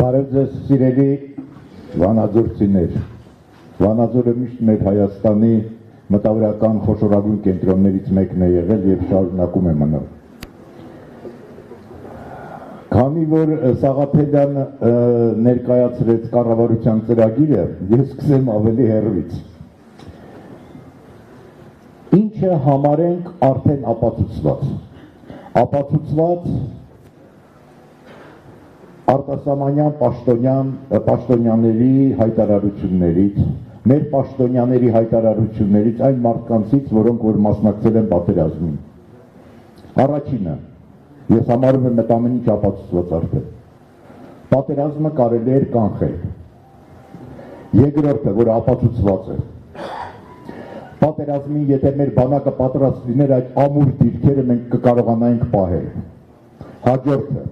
Բարև ձեզ սիրելի վանաձորցիներ։ Վանաձորը միշտ մեր Հայաստանի մտավորական խոշորագույն կենտրոններից մեկն է եղել եւ շարունակում է մնալ։ Քանի որ Սաղաթելյան ներկայացրեց կառավարության ծրագիրը, ես սկսեմ ավելի հեռվից։ Ինչը համարենք արդեն ապացուցված։ Ապացուցված արտասամանյան պաշտոնյան պաշտոնյաների հայտարարություններից, մեր պաշտոնյաների հայտարարություններից այն մարդկանցից, որոնք որ մասնակցել են պատերազմին։ Առաջինը ես համարում եմ այդ ամեն ինչ ապացուցված արդեն։ Պատերազմը կարելի էր կանխել։ Երկրորդը, որ ապացուցված է, պատերազմին, եթե մեր բանակը պատրաստ լիներ այդ ամուր դիրքերը մենք կկարողանայինք պահել։ Հաջորդը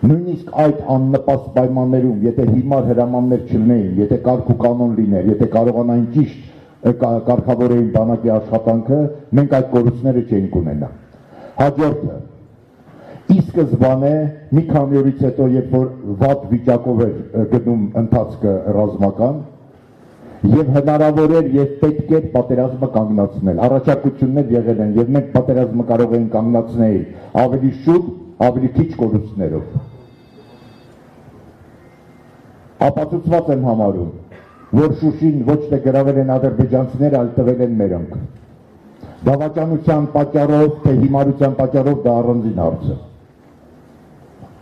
Նույնիսկ այդ աննպաստ պայմաններում, եթե հիմար հրամաններ չլինեին, եթե կարգ ու կանոն լիներ, եթե կարողանային ճիշտ կարգավորեին բանակի աշխատանքը, մենք այդ կորուստները չէինք ունենա։ Հաջորդը. Ի սկզբանե մի քանի օրից հետո, երբ որ վատ վիճակով էր գնում ընթացքը ռազմական, եւ հնարավոր էր եւ պետք էր պատերազմը կանգնացնել։ Առաջարկություններ եղել են եւ մենք պատերազմը կարող էինք կանգնացնել ավելի շուտ, ավելի քիչ կորուստներով ապացուցված եմ համարում, որ Շուշին ոչ թե գրավել են ադրբեջանցիները, այլ տվել են մերոնք։ Դավաճանության պատճառով, թե հիմարության պատճառով դա առանձին հարց է։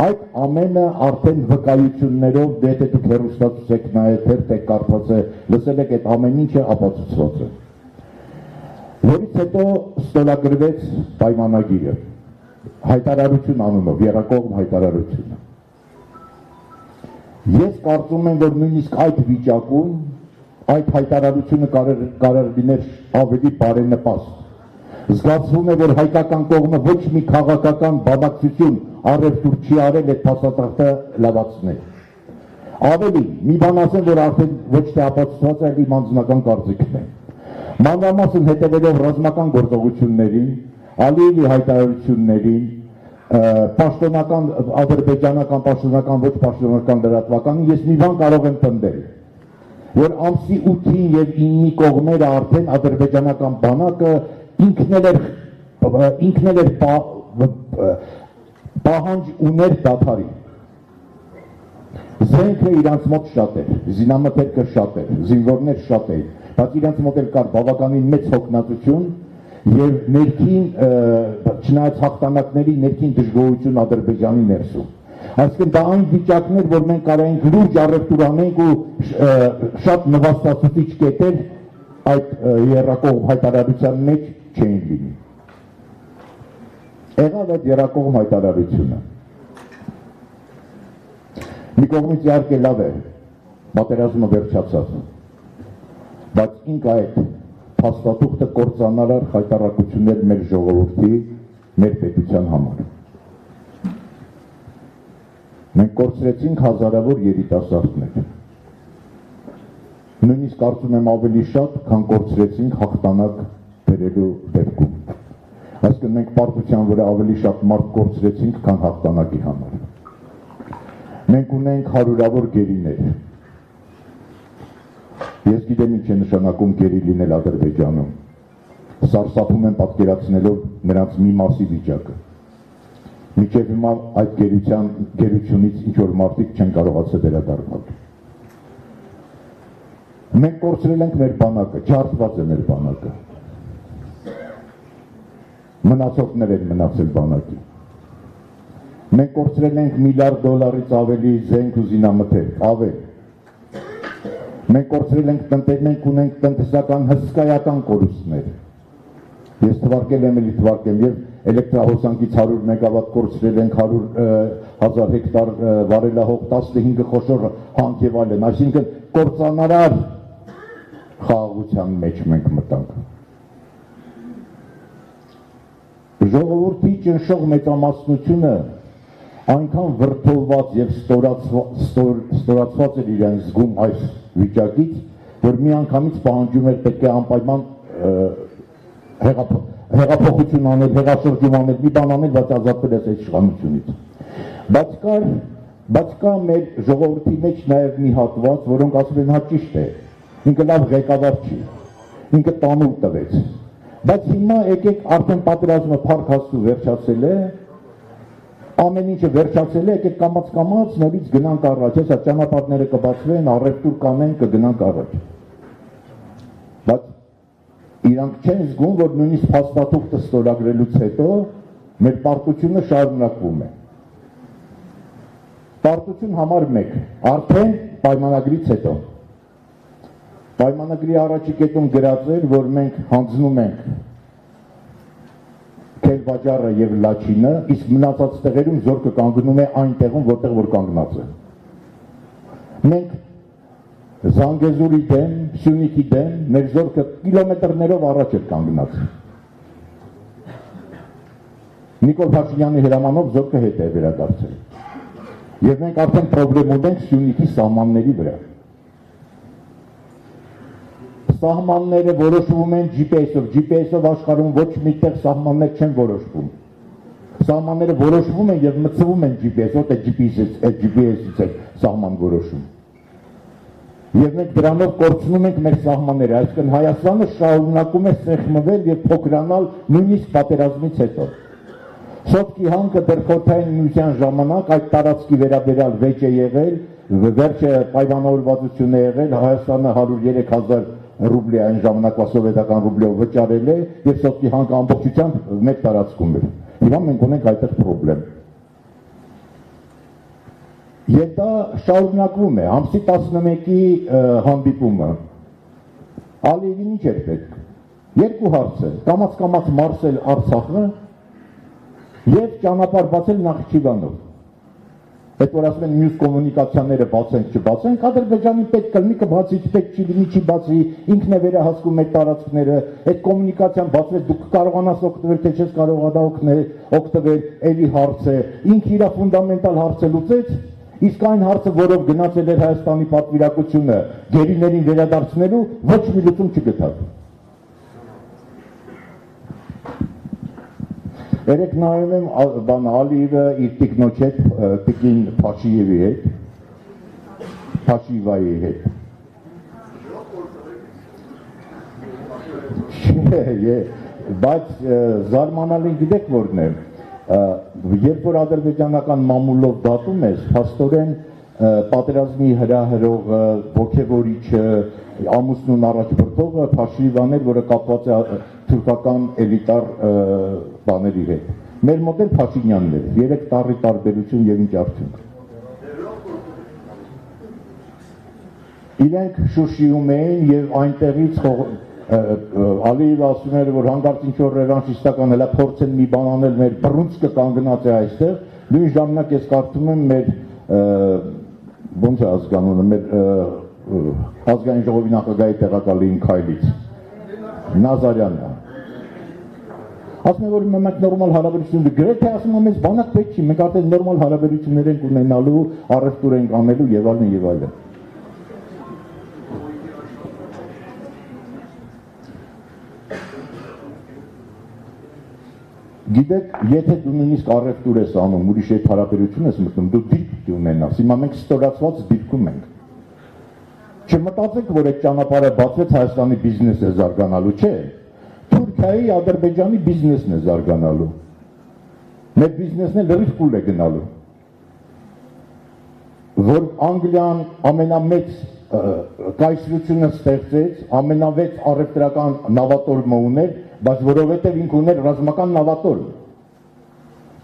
Այդ ամենը արդեն վկայություններով, դե եթե դուք հերոստատուս եք նայել, թերթ եք կարդացել, լսել եք այդ ամեն ինչը ապացուցված է։ Որից հետո ստորագրվեց պայմանագիրը, հայտարարություն անունով, երակողմ հայտարարությունը Ես կարծում եմ, որ նույնիսկ այդ վիճակում այդ հայտարարությունը կարող կարող լիներ ավելի բարենպաստ։ Զգացվում է, որ հայկական կողմը ոչ մի քաղաքական բանակցություն առևտուր չի արել այդ փաստաթղթը լավացնել։ Ավելի, մի բան ասեմ, որ արդեն ոչ թե ապացուցված է իմ անձնական կարծիքն է։ Մանրամասն հետևելով ռազմական գործողություններին, Ալիևի հայտարարություններին, պաշտոնական ադրբեջանական պաշտոնական ոչ պաշտոնական լրատվականին ես մի բան կարող եմ տնդել որ ամսի 8-ին եւ 9-ի կողմերը արդեն ադրբեջանական բանակը ինքնել էր ինքնել էր պահանջ ուներ դաթարի զենքը իրանց մոտ շատ էր զինամթերքը շատ էր զինվորներ շատ էին բայց իրանց մոտ էլ կար բավականին մեծ հոգնածություն եւ ներքին չնայած հաղթանակների ներքին դժգոհություն Ադրբեջանի ներսում այսինքն դա այն վիճակներ որ մենք կարող ենք լուրջ առևտուր անենք ու շատ նվաստացուցիչ կետեր այդ երրակող հայտարարության մեջ չէին լինի եղավ այդ երրակողմ հայտարարությունը մի կողմից իհարկե լավ է պատերազմը վերջացած բայց ինք այդ փաստաթուղթը կործանարար խայտարակություններ մեր ժողովրդի, մեր պետության համար։ Մենք կորցրեցինք հազարավոր երիտասարդներ։ Նույնիսկ կարծում եմ ավելի շատ, քան կորցրեցինք հաղթանակ բերելու դեպքում։ Այսինքն մենք պարտության վրա ավելի շատ մարդ կորցրեցինք, քան հաղթանակի համար։ Մենք ունենք հարյուրավոր գերիներ, Ես գիտեմ ինչ է նշանակում գերի լինել Ադրբեջանում։ Սարսափում եմ պատկերացնելով նրանց մի մասի վիճակը։ Միջև հիմա այդ գերության գերությունից ինչ որ մարդիկ չեն կարողացել վերադառնալ։ Մենք կորցրել ենք մեր բանակը, ջարդված է մեր բանակը։ Մնացողներ են մնացել բանակի։ Մենք կորցրել ենք միլիարդ դոլարից ավելի զենք ու զինամթերք, ավել Մենք կորցրել ենք տնտես, մենք ունենք տնտեսական հսկայական կորուստներ։ Ես թվարկել եմ էլի թվարկեմ եւ էլեկտրահոսանքից 100 մեգավատ կորցրել ենք 100 հազար հեկտար վարելահող 15 խոշոր հանք եւ այլն, այսինքն կորցանարար խաղաղության մեջ մենք մտանք։ Ժողովրդի ճնշող մեծամասնությունը այնքան վրթովված եւ ստորացված ստորացված էր իրեն զգում այս վիճակից, որ մի անգամից պահանջում էր պետք է անպայման հեղափոխություն անել, հեղաշրջում անել, մի բան անել, բայց ազատվել ես այդ իշխանությունից։ Բայց կար Բայց կա մեր ժողովրդի մեջ նաև մի հատված, որոնք ասում են հա ճիշտ է։ Ինքը լավ ղեկավար չի։ Ինքը տանուլ տվեց։ Բայց հիմա եկեք արդեն պատերազմը փառք հաստու վերջացել է, ամեն ինչը վերջացել է, եկեք կամած նորից գնանք առաջ, հեսա ճանապարհները կբացվեն, առևտուր կանեն, կգնանք առաջ։ Բայց իրանք չեն զգում, որ նույնիսկ փաստաթուղթը ստորագրելուց հետո մեր պարտությունը շարունակվում է։ Պարտություն համար 1. Արդեն պայմանագրից հետո։ Պայմանագրի առաջի կետում գրած էր, որ մենք հանձնում ենք Քելվաճարը եւ Լաչինը, իսկ մնացած տեղերում զորքը կանգնում է այն տեղում, որտեղ որ կանգնած է։ Մենք Զանգեզուրի դեմ, Սյունիքի դեմ, մեր զորքը կիլոմետրներով առաջ էր կանգնած։ Նիկոլ Փաշինյանի հրամանով զորքը հետ է վերադարձել։ Եվ մենք արդեն խնդրեմ ունենք Սյունիքի սահմանների վրա։ Սահմանները որոշվում են GPS-ով, GPS-ով աշխարհում ոչ միտեղ սահմաններ չեն որոշվում։ Սահմանները որոշվում են եւ մտցվում են GPS-ով, այդ GPS-ից, այդ GPS-ից է սահման որոշում։ Եվ մենք դրանով կորցնում ենք մեր սահմանները, այսինքն Հայաստանը շարունակում է սեղմվել եւ փոքրանալ նույնիսկ պատերազմից հետո։ Սոտկի հանքը դրխոթային միության ժամանակ այդ տարածքի վերաբերյալ վեճ է եղել, վերջը պայմանավորվածություն է եղել, Հայաստանը 103000 ռուբլի այն ժամանակվա սովետական ռուբլիով վճարել է եւ Սոտկի հանքը ամբողջությամբ մեկ տարածքում էր։ Հիմա մենք ունենք այդտեղ խնդրեմ։ Եվ դա շարունակվում է, ամսի 11-ի հանդիպումը։ Ալիևին ինչ էր պետք։ Երկու հարց է, կամած-կամած մարսել Արցախը եւ ճանապարհ բացել Նախիջևանով։ Այդ որ ասում են մյուս կոմունիկացիաները բացենք, չբացենք, Ադրբեջանի պետք կլինի կբացի, պետք չի լինի, չի բացի, ինքն է վերահասկում այդ տարածքները, այդ կոմունիկացիան բացվեց, դուք կարողանաս օգտվել, թե չես կարողանա օգնել, օգտվել, էլի հարց է։ Ինքը իր ֆունդամենտալ հարցը լուծեց, իսկ այն հարցը, որով գնացել էր Հայաստանի պատվիրակությունը գերիներին վերադարձնելու, ոչ մի լուծում չգտավ։ Երեք նայում եմ բան Ալիևը իր տիկնոջ հետ, տիկին Փաշիևի հետ, Փաշիվայի հետ։ Չէ, բայց զարմանալին գիտեք որն է, երբ որ ադրբեջանական մամուլով դատում ես, փաստորեն պատերազմի հրահրողը, ողջևորիչը, ամուսնուն առաջ բրդողը Փաշիվան էր, որը կապված է թուրքական էլիտար բաների հետ։ Մեր մոտ էլ Փաշինյանն էր, երեք տարի տարբերություն եւ ինչ արդյունք։ Իրենք Շուշիում էին եւ այնտեղից Ալիև ասում էր, որ հանդարտ ինչ որ ռևանշիստական հələ փորձեն մի բան անել մեր բռունցքը կանգնած է այստեղ, նույն ժամանակ ես կարծում եմ մեր ոնց է ազգանունը, մեր ազգային ժողովի նախագահի տեղակալին Քայլից Նազարյանը ասում է որ մենք նորմալ հարաբերություն գրեթե ասում եմ մեզ բանակ պետք չի մենք արդեն նորմալ հարաբերություններ ենք ունենալու առևտուր ենք անելու եւ այլն եւ այլն Գիտեք, եթե դու նույնիսկ առևտուր ես անում, ուրիշ հետ հարաբերություն ես մտնում, դու դիրք ունենաս։ Հիմա մենք ստորացված դիրքում ենք Չմտածեք, որ այդ ճանապարհը բացվեց Հայաստանի բիզնեսը զարգանալու, չէ։ Թուրքիայի, Ադրբեջանի բիզնեսն է զարգանալու։ Մեր բիզնեսն է լրիվ կուլ է գնալու։ Որ Անգլիան ամենամեծ կայսրությունը ստեղծեց, ամենավեծ առևտրական նավատորմը ուներ, բայց որովհետև ինք ուներ ռազմական նավատորմ։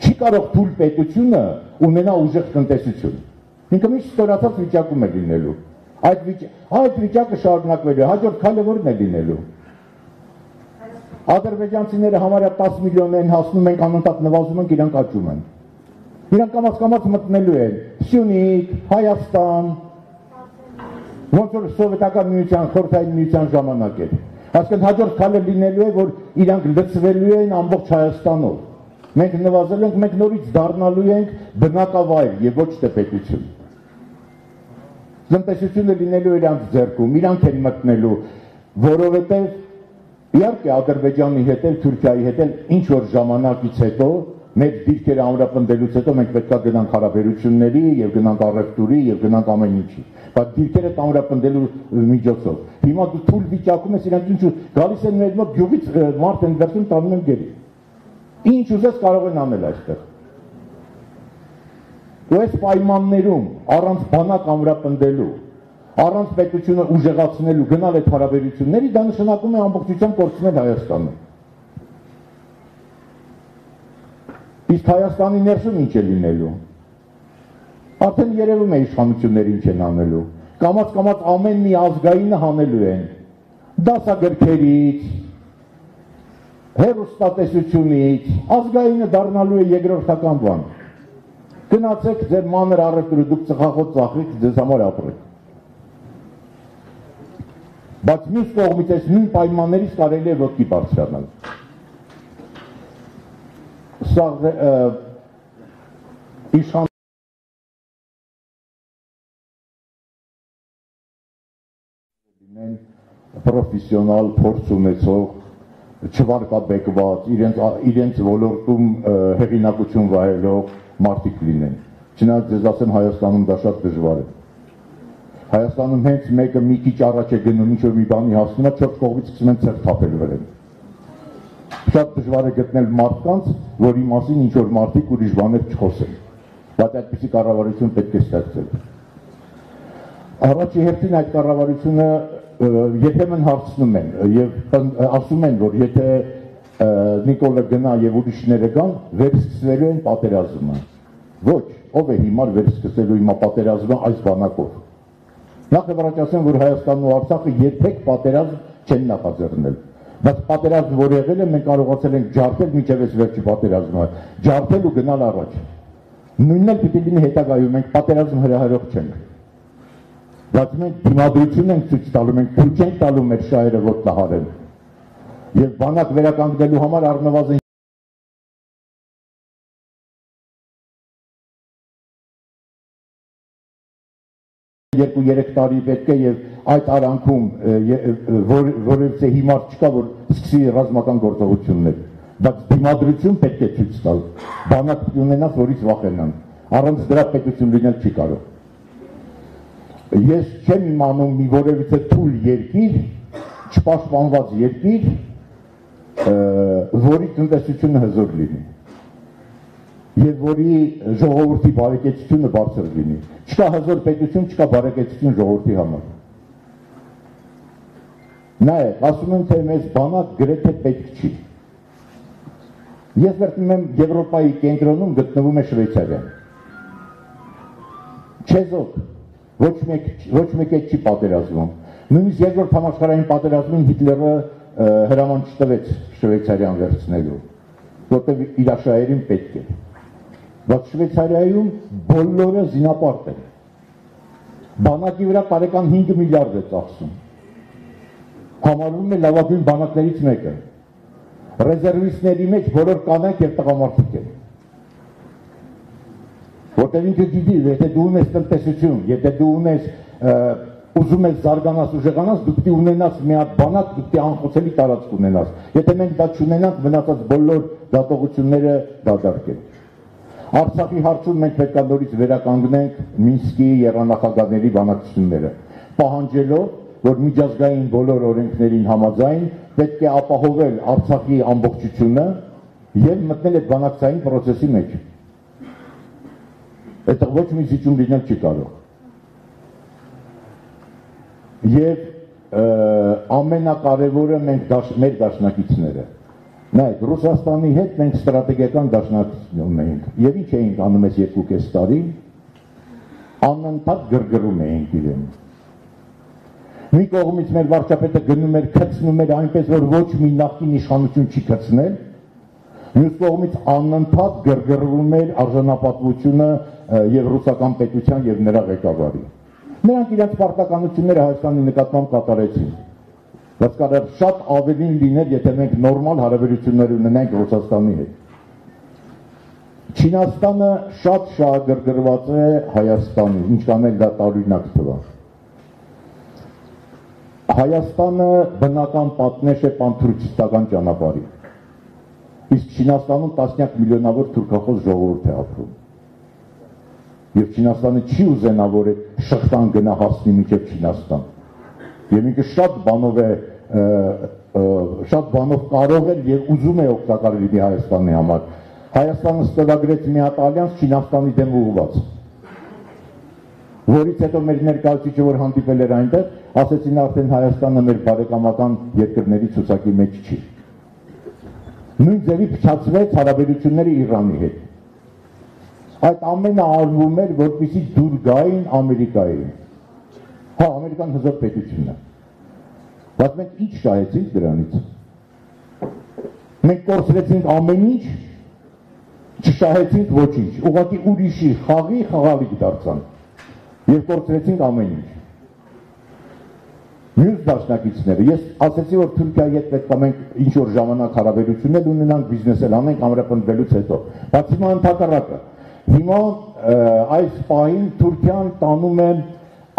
Չի կարող թույլ պետությունը ունենա ուժեղ տնտեսություն։ Ինքը միշտ ստորացած վիճակում է լինելու այդ վիճ այդ վիճակը շարունակվելու հաջորդ քայլը որն է լինելու ադրբեջանցիները համարյա 10 միլիոն են հասնում են անընդհատ նվազում են իրանք աճում են իրանք կամաց կամաց մտնելու են Սյունիք Հայաստան ոնց որ սովետական միության խորհրդային միության ժամանակ էր այսինքն հաջորդ քայլը լինելու է որ իրանք լծվելու են ամբողջ Հայաստանով մենք նվազելու ենք մենք նորից դառնալու ենք բնակավայր եւ ոչ թե պետություն տնտեսությունը լինելու իրանց ձեռքում, իրանք են մտնելու, որովհետև իհարկե Ադրբեջանի հետ էլ Թուրքիայի հետ էլ ինչ որ ժամանակից հետո մեր դիրքերը ամրապնդելուց հետո մենք պետքա գնանք հարաբերությունների եւ գնանք առևտուրի եւ գնանք ամեն ինչի բայց դիրքերը ամրապնդելու միջոցով հիմա դու թույլ վիճակում ես իրանք ինչու գալիս են մեր մոտ գյուղից մարդ են վերցնում տանում են գերի ինչ ուզես կարող են անել այստեղ ու այս պայմաններում առանց բանակ ամրապնդելու առանց պետությունը ուժեղացնելու գնալ այդ հարաբերությունների դա նշանակում է ամբողջությամբ կորցնել Հայաստանը Իսկ Հայաստանի ներսում ինչ է լինելու։ Արդեն երևում է իշխանությունները ինչ են անելու։ Կամած կամած ամեն մի ազգայինը հանելու են։ Դասագրքերից, հերոստատեսությունից, ազգայինը դառնալու է երկրորդական բան։ Գնացեք ձեր մանր առևտուրը դուք ծխախոտ ծախեք, ձեզ համար ապրեք։ Բայց մյուս կողմից այս նույն պայմաններից կարելի է ոտքի բարձրանալ սա իշխան լինեն պրոֆեսիոնալ փորձ ունեցող չվարկաբեկված իրենց իրենց ոլորտում հեղինակություն վայելող մարդիկ լինեն չնայած ձեզ ասեմ Հայաստանում դա շատ դժվար է Հայաստանում հենց մեկը մի քիչ առաջ է գնում ինչ որ մի բանի հասնում է չորս կողմից սկսում են ցեր թափել վրան շատ դժվար է գտնել մարդկանց, որի մասին ինչ որ մարդիկ ուրիշ բաներ չխոսեն։ Բայց այդպիսի կառավարություն պետք է ստեղծել։ Առաջի հերթին այդ կառավարությունը երբեմն հարցնում են եւ ասում են, որ եթե Նիկոլը գնա եւ ուրիշները գան, վերսկսվելու են պատերազմը։ Ոչ, ով է հիմար վերսկսելու հիմա պատերազմը այս բանակով։ Նախ եւ առաջ ասեմ, որ Հայաստանն ու Արցախը երբեք պատերազմ չեն նախաձեռնել բայց պատերազմը որ եղել է մենք կարողացել ենք ջարդել միջև այս վերջի պատերազմը ջարդել ու գնալ առաջ նույնն էլ պիտի լինի հետագայում մենք պատերազմ հրահրող չենք բայց մենք դիմադրություն ենք ցույց տալու մենք ցույց ենք տալու մեր շահերը ոտնահարել եւ բանակ վերականգնելու համար առնվազն 2-3 տարի պետք է եւ այդ արանքում որ որևէ հիմար չկա որ սկսի ռազմական գործողություններ բայց դիմադրություն պետք է ցույց տալ բանակ ունենաս որից վախենան առանց դրա պետություն լինել չի կարող ես չեմ իմանում մի որևիցե թույլ երկիր չպաշտպանված երկիր որի տնտեսությունը հզոր լինի եւ որի ժողովրդի բարեկեցությունը բարձր լինի։ Չկա հզոր պետություն, չկա բարեկեցություն ժողովրդի համար։ Նայեք, ասում են, թե մեզ բանակ գրեթե պետք չի։ Ես վերցնում եմ Եվրոպայի կենտրոնում գտնվում է Շվեյցարիան։ Չեզոք, ոչ մեկ ոչ մեկ չի պատերազմում։ Նույնիսկ երկրորդ համաշխարհային պատերազմին Հիտլերը հրաման չտվեց Շվեյցարիան վերցնելու, որտեղ իր աշահերին պետք է բայց Շվեյցարիայում բոլորը զինապարտ են։ Բանակի վրա տարեկան 5 միլիարդ է ծախսում։ Համարվում է լավագույն բանակներից մեկը։ Ռեզերվիստների մեջ բոլոր կանայք եւ տղամարդիկ են։ Որտեղ ինքը գիտի, եթե դու ունես տնտեսություն, եթե դու ունես ուզում ես զարգանաս ուժեղանաս, դու պետք է ունենաս մի հատ բանակ, դու պետք է անխոցելի տարածք ունենաս։ Եթե մենք դա չունենանք, մնացած բոլոր դատողությունները դադարք են։ Արցախի հարցում մենք պետք է նորից վերականգնենք Մինսկի երանախագահների բանակցությունները, պահանջելով, որ միջազգային բոլոր օրենքներին համաձայն պետք է ապահովել Արցախի ամբողջությունը եւ մտնել այդ բանակցային process-ի մեջ։ Այդտեղ ոչ մի զիջում լինել չի կարող։ Եվ ամենակարևորը մենք դաշ, մեր դաշնակիցները Նայեք, Ռուսաստանի հետ մենք ստրատեգիական դաշնակցություն ունեինք։ Եվ ինչ էինք անում այս երկուկես տարի, անընդհատ գրգռում էինք իրեն։ Մի կողմից մեր վարչապետը գնում էր, քցնում էր այնպես, որ ոչ մի նախկին իշխանություն չի քցնել, մյուս կողմից անընդհատ գրգռվում էր արժանապատվությունը եւ ռուսական պետության եւ նրա ղեկավարի։ Նրանք իրենց պարտականությունները Հայաստանի նկատմամբ կատարեցին կարող շատ ավելին լիներ, եթե մենք նորմալ հարաբերություններ ունենանք Ռուսաստանի հետ։ Չինաստանը շատ շահագրգռված է Հայաստանի, ինչքան էլ դա տարօրինակ թվա։ Հայաստանը բնական պատնեշ է պանթուրքիստական ճանապարհի։ Իսկ Չինաստանում տասնյակ միլիոնավոր թուրքախոս ժողովուրդ է ապրում։ Եվ Չինաստանը չի ուզենա, որ այդ շղթան գնա հասնի մինչև Չինաստան։ Եվ ինքը շատ բանով է շատ բանով կարող է եւ ուզում է օգտակար լինի Հայաստանի համար։ Հայաստանը ստորագրեց մի հատ ալյանս Չինաստանի դեմ ուղղված որից հետո մեր ներկայացուցիչը որ հանդիպել էր այնտեղ, ասեցին արդեն Հայաստանը մեր բարեկամական երկրների ցուցակի մեջ չի։ Նույն ձևի փչացվեց հարաբերությունները Իրանի հետ։ Այդ ամենը արվում էր, որպեսզի դուր գային Ամերիկային։ Հա, Ամերիկան հզոր պետությունն է։ Բայց մենք ինչ շահեցինք դրանից։ Մենք կորցրեցինք ամեն ինչ, չշահեցինք ոչինչ։ Ուղղակի ուրիշի խաղի խաղալիք դարձանք եւ կորցրեցինք ամեն ինչ։ Մյուս դաշնակիցները, ես ասացի, որ Թուրքիայի հետ պետք է մենք ինչ որ ժամանակ հարաբերություններ ունենանք, բիզնես էլ անենք ամրապնդվելուց հետո։ Բայց հիմա ընդհակառակը։ Հիմա այս պահին Թուրքիան տանում է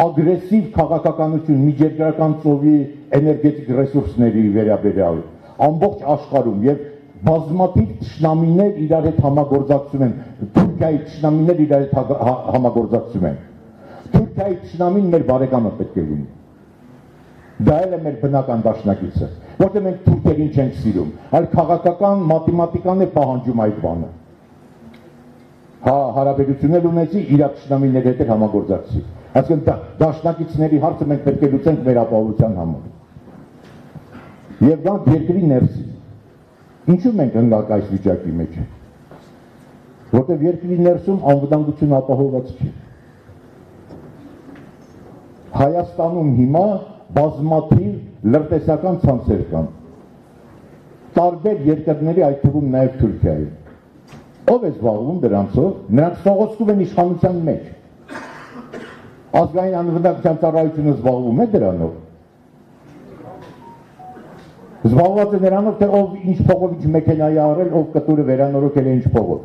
ագրեսիվ քաղաքականություն միջերկրական ծովի էներգետիկ ռեսուրսների վերաբերյալ ամբողջ աշխարհում եւ բազմաթիվ ճշնամիներ իրար հետ համագործակցում են Թուրքիայի ճշնամիներ իրար հետ համագործակցում են Թուրքիայի ճշնամին մեր բարեկամը պետք է լինի։ Դա էլ է մեր բնական դաշնակիցը, որտեղ մենք թուրքերին չենք սիրում, այլ քաղաքական մաթեմատիկան է պահանջում այդ բանը։ Հա, հարաբերություններ ունեցի իր ճշնամիների հետ համագործակցի։ Այսինքն դաշնակիցների հարցը մենք պետք է լուծենք մեր ապահովության համար։ Եվ դա երկրի ներսի։ Ինչու մենք ընկանք այս վիճակի մեջ։ Որտեղ երկրի ներսում անվտանգություն ապահոված չի։ Հայաստանում հիմա բազմաթիվ լրտեսական ցանցեր կան։ Տարբեր երկրների, այդ թվում նաև Թուրքիայի։ Ով է զբաղվում դրանցով։ Նրանք սողոսկում են իշխանության մեջ։ Ազգային անվտանգության ծառայությունը զբաղվում է դրանով։ Զբաղված է նրանով, թե ով ինչ փողով ինչ մեքենայի արել, ով կտուրը վերանորոգել է ինչ փողով։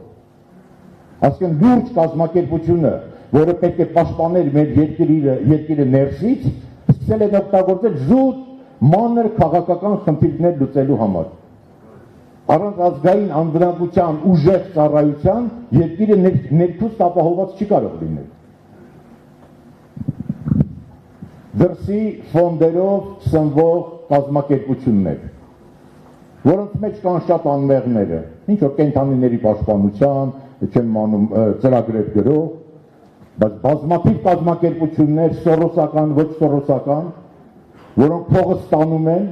Այսինքն լուրջ կազմակերպությունը որը պետք է պաշտպաներ մեր երկրի երկիրը ներսից, սկսել են օգտագործել զուտ մանր քաղաքական խնդիրներ լուծելու համար։ Առանց ազգային անվտանգության ուժեղ ծառայության երկիրը ներքուստ ապահոված չի կարող լինել։ Դրսի ֆոնդերով սնվող կազմակերպություններ, որոնց մեջ կան շատ անմեղները, ինչ որ կենթանիների պաշտպանության, չեմ մանում ծրագրեր գրող, բայց բազմաթիվ կազմակերպություններ, սորոսական, ոչ սորոսական, որոնք փողը ստանում են,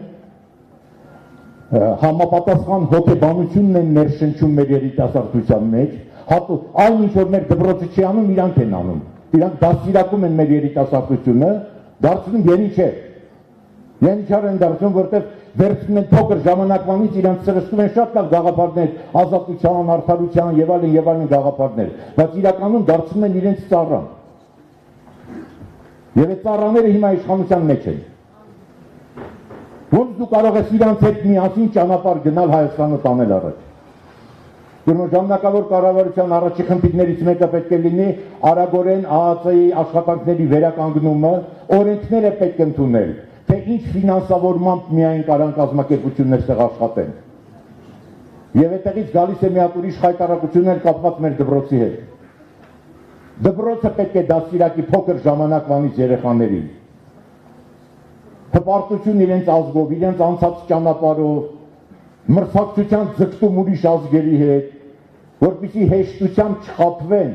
համապատասխան հոգեբանությունն են ներշնչում մեր երիտասարդության մեջ, հատուկ այն ինչ որ մեր դպրոցը չի անում, իրանք են անում։ Իրանք դաստիարակում են մեր երիտասարդությունը, դարձնում երիչեր։ Երիչար են դարձնում, որտեղ վերցնում են փոքր ժամանակվանից իրանք սրսկում են շատ լավ գաղափարներ, ազատության, արդարության եւ այլն եւ այլն գաղափարներ, բայց իրականում դարձնում են իրենց ծառան։ Եվ այդ ծառաները հիմա իշխանության մեջ են։ Ոնց դու կարող ես իրանց հետ միասին ճանապարհ գնալ Հայաստանը տանել առաջ։ Ուրեմն ժամանակավոր կառավարության առաջի խնդիրներից մեկը պետք է լինի արագորեն ԱԱՑ-ի աշխատանքների վերականգնումը, օրենքները պետք է ընդունել թե ինչ ֆինանսավորմամբ միայն կարան կազմակերպություններ ստեղ աշխատեն։ Եվ այդտեղից գալիս է մի հատ ուրիշ խայտարակություններ կապված մեր դպրոցի հետ։ Դպրոցը պետք է դաստիարակի փոքր ժամանակվանից երեխաներին։ Հպարտություն իրենց ազգով, իրենց անցած ճանապարհով, մրցակցության ձգտում ուրիշ ազգերի հետ, որպեսի հեշտությամբ չխապվեն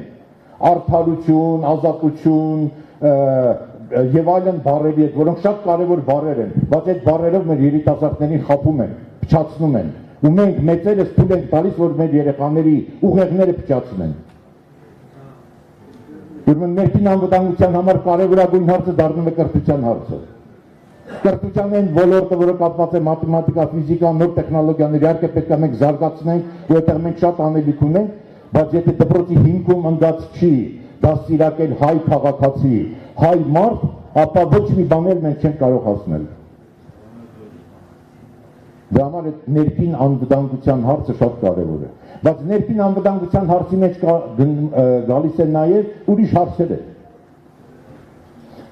արդարություն, ազատություն, եւ այլն բառերի հետ, որոնք շատ կարևոր բառեր են, բայց այդ բառերով մեր երիտասարդներին խափում են, փչացնում են։ Ու մենք մեծերս թույլ ենք տալիս, որ մեր երեխաների ուղեղները փչացնեն։ Ուրեմն ներքին անվտանգության համար կարևորագույն հարցը դառնում է կրթության հարցը։ Կրթության այն ոլորտը, որը կապված է մաթեմատիկա, ֆիզիկա, նոր տեխնոլոգիաներ, իհարկե պետք է մենք զարգացնենք, ու այդտեղ մենք շատ անելիք ունենք, բայց եթե դպրոցի հիմքում ընկած չի դաստիարակել հայ քաղաքացի, հայ մարդ, ապա ոչ մի բաներ մենք չենք կարող հասնել։ Դրա համար այդ ներքին անվտանգության հարցը շատ կարևոր է։ Բայց ներքին անվտանգության հարցի մեջ գալիս է նաև ուրիշ հարցեր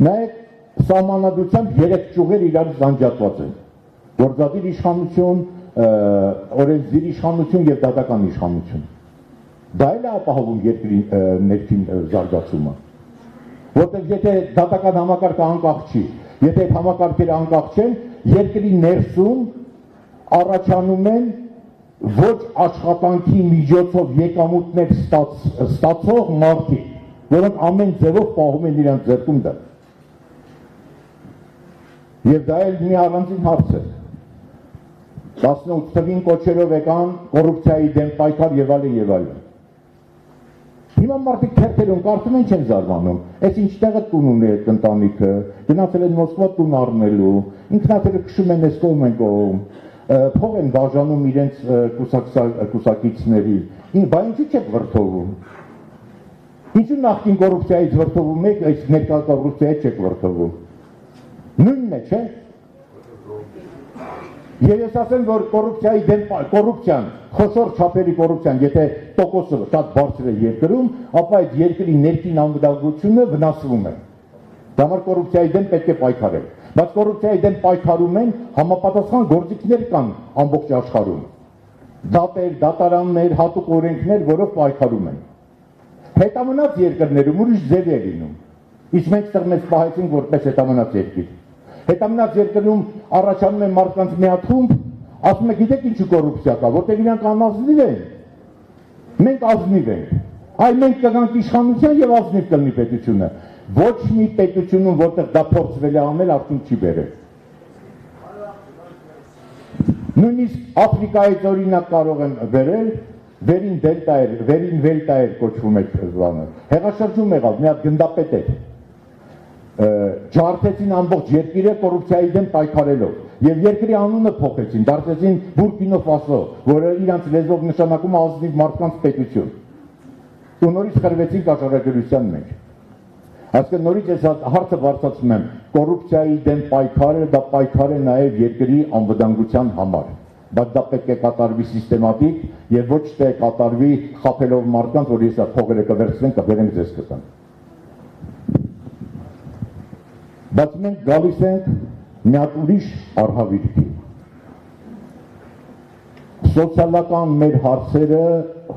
Նայեք սահմանադրությամբ երեք ճյուղեր իրար զանջատված են։ Գործադիր իշխանություն, օրենսդիր իշխանություն եւ դատական իշխանություն։ Դա էլ է ապահովում երկրի ներքին զարգացումը։ Որտեղ եթե դատական համակարգը անկախ չի, եթե այդ համակարգերը անկախ չեն, երկրի ներսում առաջանում են ոչ աշխատանքի միջոցով եկամուտներ ստաց, ստացող մարդիկ, որոնք ամեն ձևով պահում են իրենց ձեռքում դա։ Եվ դա էլ մի առանձին հարց է։ 18 թվին կոչերով եկան կոռուպցիայի դեմ պայքար եւ այլն եւ այլն։ Հիմա մարդիկ թերթերում կարծում են չեն զարմանում։ Այս ինչ տեղը տուն ունի այդ ընտանիքը, գնացել են Մոսկվա տուն առնելու, ինքնաթիռը քշում են այս կողմ են կողմ, փող են բաժանում իրենց կուսակիցների։ Բա ինչու՞ չեք վրթովում։ Ինչու նախքին կոռուպցիայից վրթովում եք, այս ներկա կոռուպցիայից չեք վրթովում։ Նույնն է, չէ՞։ Եվ ես ասեմ, որ կոռուպցիայի դեմ կոռուպցիան, խոշոր չափերի կոռուպցիան, եթե տոկոսը շատ բարձր է երկրում, ապա այդ երկրի ներքին անվտանգությունը վնասվում է։ Դա համար կոռուպցիայի դեմ պետք է պայքարել։ Բայց կոռուպցիայի դեմ պայքարում են համապատասխան գործիքներ կան ամբողջ աշխարհում։ Դատեր, դատարաններ, հատուկ օրենքներ, որով պայքարում են։ Հետամնաց երկրներում ուրիշ ձև է լինում։ Իսկ մենք մեզ պահեցինք որպես հետամնաց երկիր։ Հետամնաց երկրում առաջանում են մարդկանց մի հատ խումբ, ասում է գիտեք ինչու կոռուպցիա կա, որտեղ իրանք անազնիվ են։ Մենք ազնիվ ենք։ Այ մենք կգանք իշխանության եւ ազնիվ կլինի պետությունը։ Ոչ մի պետությունում, որտեղ դա փորձվել է անել, արդյունք չի բերել։ Նույնիսկ Աֆրիկայից օրինակ կարող եմ վերել, վերին դելտա էր, վերին վելտա էր կոչվում այդ բանը։ Հեղաշրջում եղավ, մի հատ գնդապետ էր ջարդեցին ամբողջ երկիրը կոռուպցիայի դեմ պայքարելով եւ երկրի անունը փոխեցին, դարձեցին Բուրկինո Ֆասո, որը իրանց լեզվով նշանակում է ազնիվ մարդկանց պետություն։ Ու նորից խրվեցին կաշառակերության մեջ։ Այսինքն նորից ես հարցը բարձրացնում եմ, կոռուպցիայի դեմ պայքարը դա պայքար է նաեւ երկրի անվտանգության համար բայց դա պետք է կատարվի սիստեմատիկ եւ ոչ թե կատարվի խափելով մարդկանց, որ ես փողերը կվերցնեն, կբերենք ձեզ կտան։ Բայց մենք գալիս ենք մի հատ ուրիշ արհավիրքի։ Սոցիալական մեր հարցերը,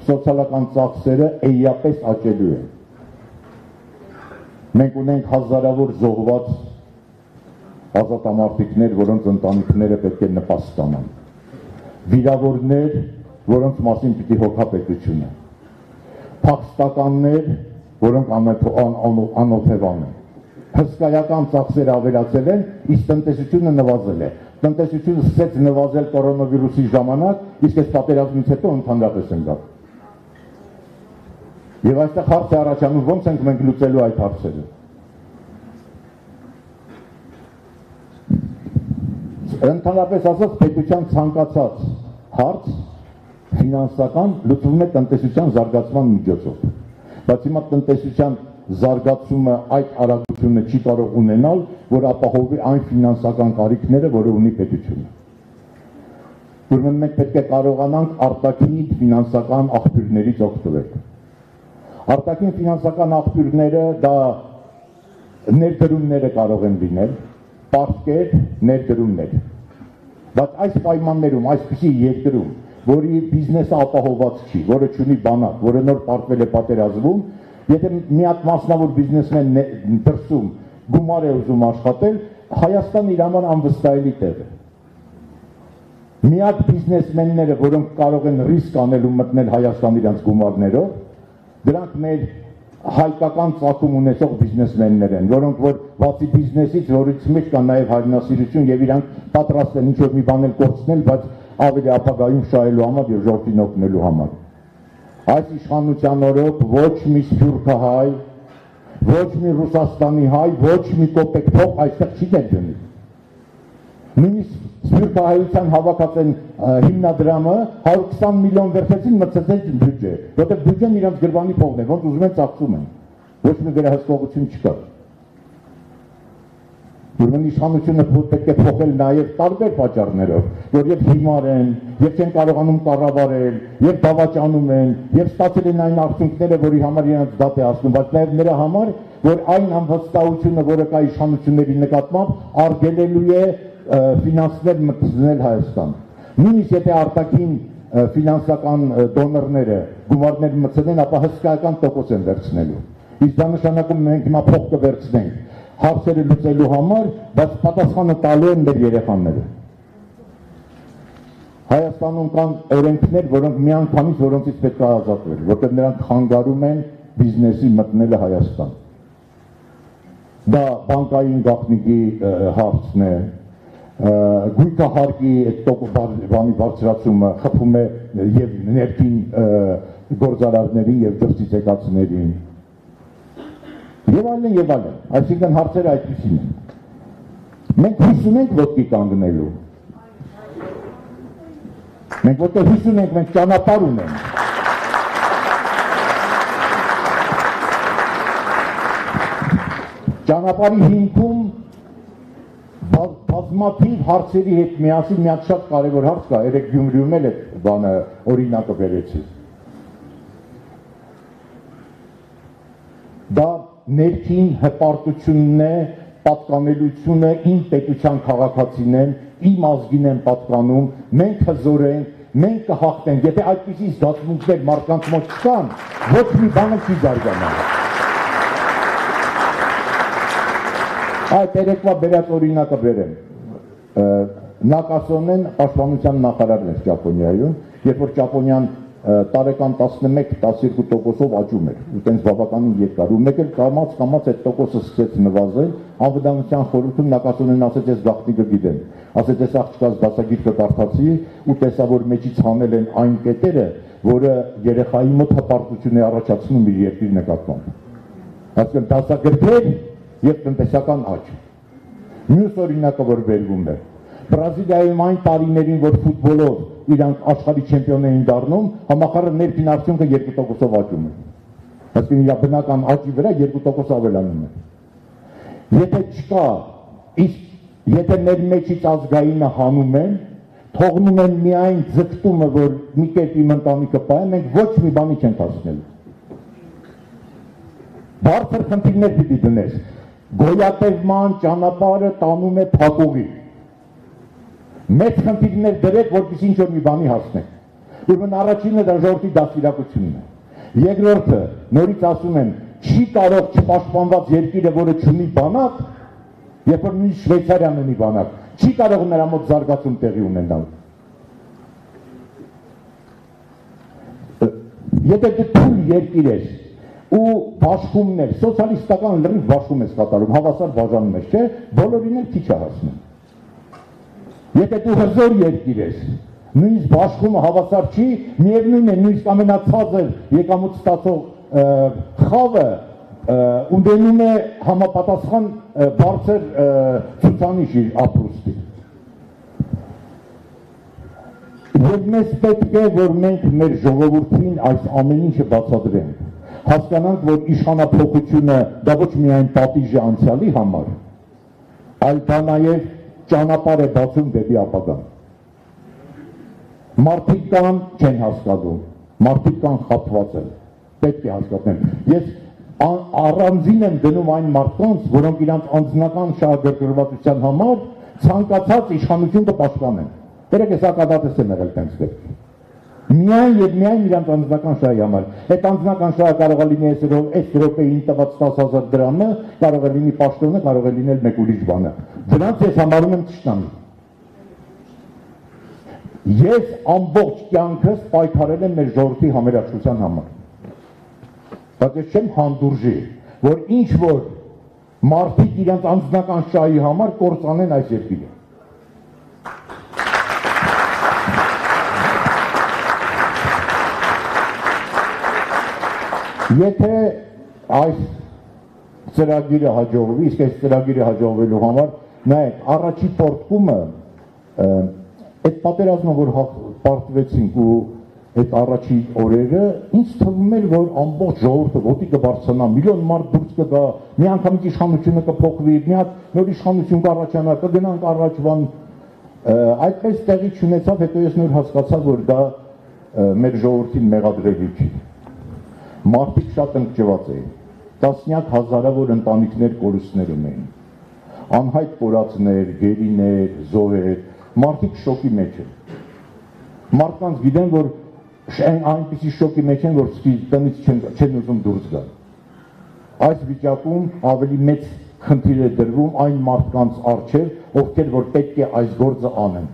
սոցիալական ծախսերը էյապես աճելու են։ Մենք ունենք հազարավոր զոհված ազատամարտիկներ, որոնց ընտանիքները պետք է նպաստ ստանան։ Վիրավորներ, որոնց մասին պիտի հոգա պետությունը։ Փախստականներ, որոնք անօթևան են հսկայական ծախսերը ավելացել են, իսկ տնտեսությունը նվազել է։ Տնտեսությունը սկսեց նվազել կորոնավիրուսի ժամանակ, իսկ այս պատերազմից հետո ընդհանրապես ընկավ։ Եվ այստեղ հարց է առաջանում ո՞նց ենք մենք լուծելու այդ հարցերը։ Ընդհանրապես ասած պետության ցանկացած հարց ֆինանսական լուծվում է տնտեսության զարգացման միջոցով։ Բայց հիմա տնտեսության զարգացումը այդ արագությունը չի կարող ունենալ, որ ապահովի այն ֆինանսական կարիքները, որը ունի պետությունը։ Ուրեմն մենք պետք է կարողանանք արտաքին ֆինանսական աղբյուրներից օգտվել։ Արտաքին ֆինանսական աղբյուրները դա ներդրումները կարող են լինել, պարտքեր, ներդրումներ։ Բայց այս պայմաններում, այսպիսի երկրում, որի բիզնեսը ապահոված չի, որը ունի բանակ, որը նոր պարտվել է պատերազմում, Եթե մի հատ մասնավոր բիզնեսմեն դրսում գումար է ուզում աշխատել, Հայաստանը իր համար անվստահելի տեղ է։ Մի հատ բիզնեսմենները, որոնք կարող են ռիսկ անել ու մտնել Հայաստան իրենց գումարներով, դրանք մեր հայկական ծագում ունեցող բիզնեսմեններ են, որոնք որ բացի բիզնեսից, որից մեջ կան նաև հայրենասիրություն եւ իրանք պատրաստ են ինչ-որ մի բան կորցնել, բայց ավելի ապագայում շահելու համար եւ ժողովրդին օգնելու համար այս իշխանության օրոք ոչ մի սփյուռքահայ, ոչ մի Ռուսաստանի հայ, ոչ մի կոպեկ փող այստեղ չի ներդնի։ Նույնիսկ սփյուռքահայության հավաքած են հիմնադրամը 120 միլիոն վերցեցին մտցրել բյուջե, որտեղ բյուջեն իրանց գրվանի փողն է, ոնց ուզում են ծախսում են։ Ոչ մի վերահսկողություն չկա։ Ուրեմն իշխանությունը պետք է փոխել նաև տարբեր պատճառներով, որ եւ հիմար են, եւ չեն կարողանում կառավարել, եւ դավաճանում են, եւ ստացել են այն արդյունքները, որի համար իրենց դատ է ասում, բայց նաև նրա համար, որ այն անվստահությունը, որը կա իշխանությունների նկատմամբ, արգելելու է ֆինանսներ մտցնել Հայաստան։ Նույնիսկ եթե արտաքին ֆինանսական դոնորները գումարներ մտցնեն, ապա հսկայական տոկոս են վերցնելու։ Իսկ դա նշանակում մենք հիմա փող կվերցնենք հարցերը լուծելու համար, բայց պատասխանը տալու են մեր երեխաները։ Հայաստանում կան օրենքներ, որոնք միանգամից որոնցից պետք է ազատվել, որտեղ նրանք խանգարում են բիզնեսի մտնելը Հայաստան։ Դա բանկային գաղտնիքի հարցն է, գույքահարկի բանի բարձրացումը խփում է եւ ներքին գործարարներին եւ դրսից եկածներին եւ այլն եւ այլն այսինքն հարցերը այդպեսին են. Մենք հույս ունենք ոտքի կանգնելու Մենք որտեղ հույս ունենք, մենք ճանապարհ ունենք։ Ճանապարհի հիմքում բազմաթիվ հարցերի հետ միասին մի հատ շատ կարևոր հարց կա, երեք Գյումրիում էլ այդ բանը օրինակը վերեցի։ Դա ներքին հպարտությունն է, պատկանելությունը իմ պետության քաղաքացին են, իմ ազգին են պատկանում, մենք հզոր ենք, մենք կհաղթենք, եթե այդպիսի զգացմունքներ մարդկանց մոտ չկան, ոչ մի բանը չի զարգանա։ Այդ երեկվա բերած օրինակը բերեմ։ Նակասոնեն պաշտպանության նախարարն էր Ճապոնիայում, երբ որ Ճապոնիան տարեկան 11-12%-ով աճում էր, ու տենց բավականին երկար, ու մեկ էլ կամած այդ տոկոսը սկսեց նվազել, անվտանգության խորհրդում նակասունեն ասեց ես գաղտնիքը գիտեմ, ասեց ես աղջկաս դասագիրքը կարդացի ու տեսա որ մեջից հանել են այն կետերը, որը երեխայի մոտ հպարտություն է առաջացնում իր երկրի նկատմամբ։ Այսինքն դասագրքեր եւ տնտեսական աճ։ Մյուս օրինակը որ վերվում է. Բրազիլիայում այն տարիներին, որ ֆուտբոլով իրանք աշխարհի չեմպիոն էին դառնում, համախառը ներքին արդյունքը 2%-ով աճում է։ Այսինքն իր բնական աճի վրա 2% ավելանում է։ Եթե չկա, իսկ եթե մեր մեջից ազգայինը հանում են, թողնում են միայն ձգտումը, որ մի կերպ իմ ընտանիքը պահեն, մենք ոչ մի բանի չենք հասնելու։ Բարձր խնդիրներ պիտի դնես։ Գոյատևման ճանապարհը տանում է փակուղի մեծ խնդիրներ դրեք, որպեսզի ինչ որ մի բանի հասնեք։ Ուրեմն առաջինը դա ժողովրդի դաստիարակությունն է։ Երկրորդը նորից ասում եմ, չի կարող չպաշտպանված երկիրը, որը չունի բանակ, երբ որ մի Շվեյցարիան ունի բանակ, չի կարող նրա մոտ զարգացում տեղի ունենալ։ Եթե դու թույլ երկիր ես ու բաշխումներ, սոցիալիստական լրիվ բաշխում ես կատարում, հավասար բաժանում ես, չէ, բոլորին էլ քիչ է հասնում։ Եթե դու հզոր երկիր ես, նույնիսկ բաշխումը հավասար չի, միևնույն է նույնիսկ ամենացածր եկամուտ ստացող խավը ունենում է համապատասխան բարձր ցուցանիշ իր ապրուստի։ Եվ մեզ պետք է, որ մենք մեր ժողովրդին այս ամեն ինչը բացատրենք։ Հասկանանք, որ իշխանապողությունը դա ոչ միայն պատիժ է անցյալի համար, այլ դա նաև ճանապարհ է բացում դեպի ապագան։ Մարդիկ կան չեն հասկանում, մարդիկ կան խափված են, պետք է հասկանան։ Ես առանձին եմ դնում այն մարդկանց, որոնք իրանց անձնական շահագրգռվածության համար ցանկացած իշխանություն կպաշտպանեն։ Դերեք ես ակադատես եմ եղել տենց դեպք միայն եւ միայն իրանց անձնական շահի համար։ Այդ անձնական շահը կարող է լինել այսօր այս րոպեին տված 10000 դրամը, կարող է լինի պաշտոնը, կարող է լինել մեկ ուրիշ բանը։ Դրանց ես համարում եմ ճշտամի։ Ես ամբողջ կյանքս պայքարել եմ մեր ժողովրդի համերաշխության համար։ Բայց ես չեմ հանդուրժի, որ ինչ որ մարդիկ իրենց անձնական շահի համար կործանեն այս երկիրը։ Եթե այս ծրագիրը հաջողվի, իսկ այս ծրագիրը հաջողվելու համար նայեք, առաջի պորտկումը այդ պատերազմը, որ պարտվեցինք ու այդ առաջի օրերը ինձ թվում էր որ ամբողջ ժողովուրդը ոտի կբարձրանա միլիոն մարդ դուրս կգա մի անգամից իշխանությունը կփոխվի մի հատ նոր իշխանություն կառաջանա կգնանք առաջվան այդպես տեղի չունեցավ հետո ես նոր հասկացա որ դա մեր ժողովրդին մեղադրելի չի Մարդիկ շատ ընկճված էին։ Տասնյակ հազարավոր ընտանիքներ կորուստներում էին։ Անհայտ կորածներ, գերիներ, զոհեր, մարդիկ շոկի մեջ են։ Մարդկանց գիտեն, որ շեն այնպեսի շոկի մեջ են, որ տնից չեն չեն ուզում դուրս գալ։ Այս վիճակում ավելի մեծ խնդիր է դրվում այն մարդկանց առջև, ովքեր որ պետք է այս գործը անեն։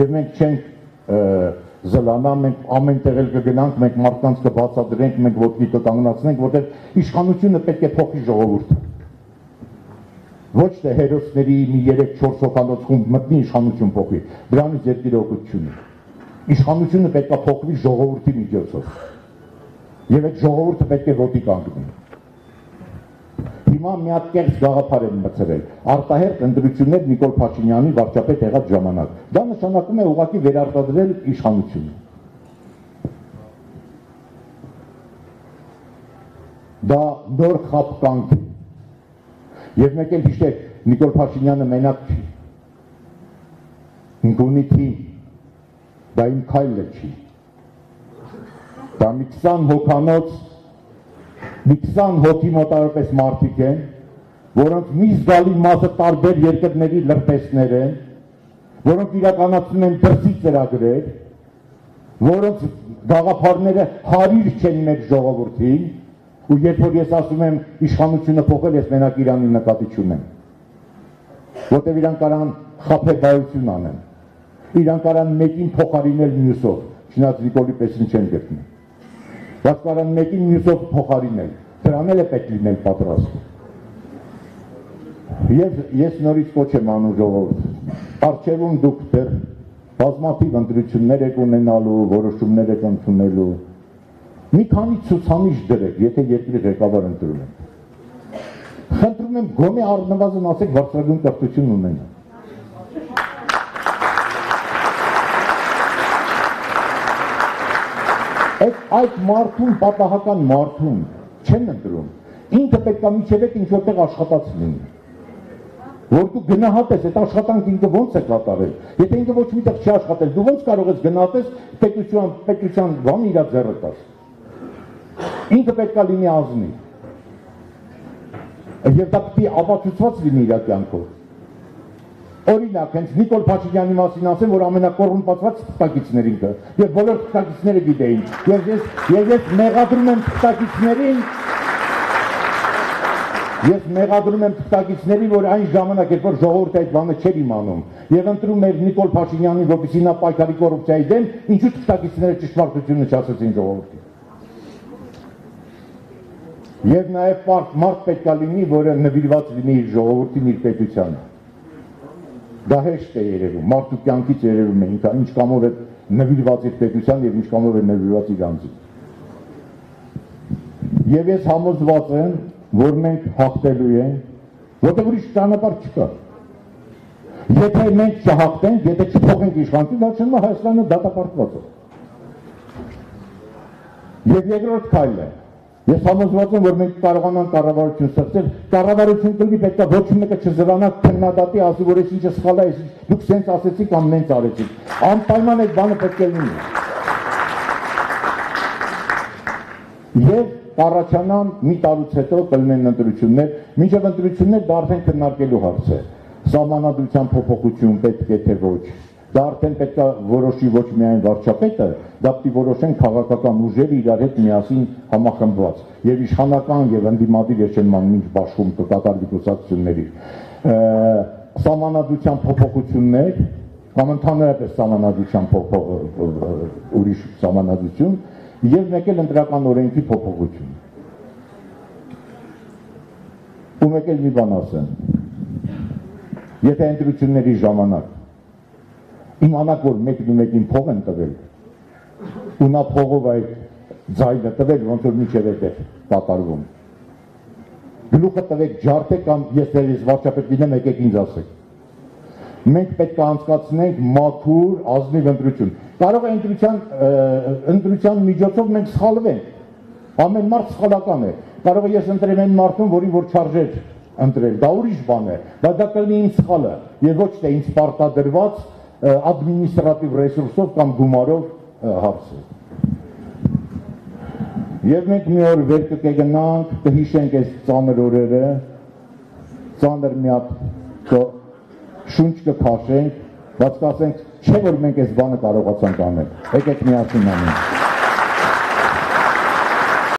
Եվ մենք չենք զլանա, մենք ամեն տեղ էլ կգնանք, մենք մարդկանց կբացատրենք, մենք ոտքի կկանգնացնենք, որտեղ իշխանությունը պետք է փոխի ժողովուրդը։ Ոչ թե հերոսների մի 3-4 հոգանոց խումբ մտնի իշխանություն փոխի։ Դրանից երկիրը օգուտ չունի իշխանությունը պետք է փոխվի ժողովրդի միջոցով։ Եվ այդ ժողովուրդը պետք է ոտի կանգնի։ Հիմա մի հատ կեղծ գաղափար են մցրել։ Արտահերտ ընդրություններ Նիկոլ Փաշինյանի վարչապետ եղած ժամանակ։ Դա նշանակում է ուղղակի վերարտադրել իշխանությունը։ Դա նոր խապկանք Եվ մեկ էլ հիշեք, Նիկոլ Փաշինյանը մենակ չի։ Ինք ունի թիմ դա իմ քայլը չի։ Դա մի 20 հոգանոց, մի 20 հոգի մոտավորապես մարդիկ են, որոնք մի զգալի մասը տարբեր երկրների լրտեսներ են, որոնք իրականացնում են դրսի ծրագրեր, որոնց գաղափարները հարիր չեն մեր ժողովրդին, ու երբ որ ես ասում եմ իշխանությունը փոխել, ես մենակ Իրանի նկատի չունեմ։ Որտեւ իրան կարան խափեբայություն անեն իրան կարան մեկին փոխարինել մյուսով, չնայած Նիկոլի պես չեն գտնում։ Բայց կարան մեկին մյուսով փոխարինել։ Դրան էլ է պետք լինել պատրաստ։ Եվ ես նորից կոչ եմ անում ժողովուրդ։ Արչևում դուք դեռ բազմաթիվ ընտրություններ եք ունենալու, որոշումներ եք ընդունելու։ Մի քանի ցուցանիշ դրեք, եթե երկրի ղեկավար ընտրում եք։ Խնդրում եմ գոնե առնվազն ասեք բարձրագույն կրթություն ունենա։ Այդ մարդուն պատահական մարդուն չեն ընտրում։ Ինքը պետք է միջև ինչ որտեղ աշխատած լինի։ Որ դու գնահատես այդ աշխատանքը ինքը ո՞նց է կատարել։ Եթե ինքը ոչ միտեղ չի աշխատել, դու ո՞նց կարող ես գնահատես պետության պետության բան իր ձեռը տաս։ Ինքը պետք է լինի ազնի։ Եվ դա պիտի ապացուցված լինի իր կյանքով։ Օրինակ, հենց Նիկոլ Փաշինյանի մասին ասեմ, որ ամենակոռումպացված թղթակիցներին կա, եւ բոլոր թղթակիցները գիտեին։ Եվ ես եւ ես մեղադրում եմ թղթակիցներին Ես մեղադրում եմ թղթակիցներին, որ այն ժամանակ, երբ որ ժողովուրդը այդ բանը չէր իմանում, եւ ընտրում էր Նիկոլ Փաշինյանին, որպեսզի նա պայքարի կոռուպցիայի դեմ, ինչու թղթակիցները ճշմարտությունը չասեցին ժողովրդին։ Եվ նաև մարդ պետք է լինի, որը նվիրված լինի իր ժողովրդին, իր պետությանը դա հեշտ է երևում, մարդու կյանքից երևում է ինքը ինչ կամով է նվիրված իր պետության եւ ինչ կամով է նվիրված իր անձին։ Եվ ես համոզված եմ, որ մենք հաղթելու ենք, որտեղ ուրիշ ճանապարհ չկա։ Եթե մենք չհաղթենք, եթե չփոխենք իշխանությունը, դարձնում է Հայաստանը դատապարտված է։ Եվ երկրորդ քայլը Ես համոզված եմ, որ մենք կարողանանք կառավարություն ստեղծել, կառավարություն կլինի պետք է ոչ մեկը չզրանա քննադատի ասի, որ այս ինչը սխալ է, դուք սենց ասեցիք կամ նենց արեցիք։ Անպայման այդ բանը պետք է լինի։ Եվ առաջանան մի տարուց հետո կլինեն ընտրություններ, մինչև ընտրություններ դա արդեն քննարկելու հարց է։ Սահմանադրության փոփոխություն պետք է թե ոչ Դա արդեն պետք է որոշի ոչ միայն վարչապետը, դա է որոշեն քաղաքական ուժերը իրար հետ միասին համախմբված եւ իշխանական եւ ընդդիմադիր երջանման ինչ բաշխում կկատարվի կուսակցությունների։ Սահմանադրության փոփոխություններ կամ ընդհանրապես սահմանադրության փոփոխ ուրիշ սահմանադրություն եւ մեկ էլ ընտրական օրենքի փոփոխություն։ Ու մեկ էլ մի բան ասեմ։ Եթե ընտրությունների ժամանակ իմանաք, որ մեկն ու մեկին փող են տվել, ու նա փողով այդ ձայնը տվել, ոնց որ միջև է կատարվում։ Գլուխը տվեք ջարդե կամ ես էլ ես վարչապետ լինեմ, եկեք ինձ ասեք։ Մենք պետք է անցկացնենք մաքուր ազնիվ ընտրություն։ Կարող է ընտրության ընտրության միջոցով մենք սխալվենք։ Ամեն մարդ սխալական է։ Կարող է ես ընտրեմ այն մարդուն, որին որ չարժեր ընտրել։ Դա ուրիշ բան է, բայց դա կլինի ինձ սխալը եւ ոչ թե ինձ պարտադրված ադմինիստրատիվ ռեսուրսով կամ գումարով հարց է։ Եվ մենք մի օր վեր կգնանք, կհիշենք այս ծանր օրերը, ծանր մի հատ շունչ կքաշենք բայց կասենք, չէ որ մենք այս բանը կարողացանք անել։ Եկեք միասին անենք։